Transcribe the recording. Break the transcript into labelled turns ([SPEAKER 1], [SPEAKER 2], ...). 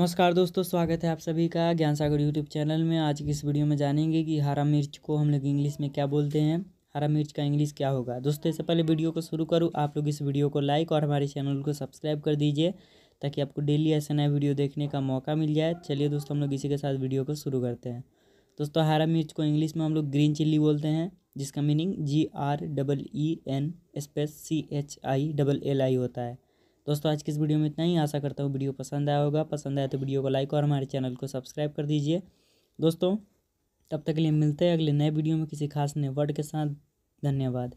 [SPEAKER 1] नमस्कार दोस्तों, स्वागत है आप सभी का ज्ञान सागर यूट्यूब चैनल में। आज की इस वीडियो में जानेंगे कि हरा मिर्च को हम लोग इंग्लिश में क्या बोलते हैं। हरा मिर्च का इंग्लिश क्या होगा? दोस्तों, इससे पहले वीडियो को शुरू करूँ। आप लोग इस वीडियो को लाइक और हमारे चैनल को सब्सक्राइब कर दीजिए, ताकि आपको डेली ऐसे नया वीडियो देखने का मौका मिल जाए। चलिए दोस्तों, हम लोग इसी के साथ वीडियो को शुरू करते हैं। दोस्तों, हरा मिर्च को इंग्लिश में हम लोग ग्रीन चिल्ली बोलते हैं, जिसका meaning G R double E N space C H I double L I होता है। दोस्तों, आज की इस वीडियो में इतना ही। आशा करता हूँ वीडियो पसंद आया होगा। पसंद आया तो वीडियो को लाइक और हमारे चैनल को सब्सक्राइब कर दीजिए। दोस्तों, तब तक के लिए मिलते हैं अगले नए वीडियो में किसी खास नए वर्ड के साथ। धन्यवाद।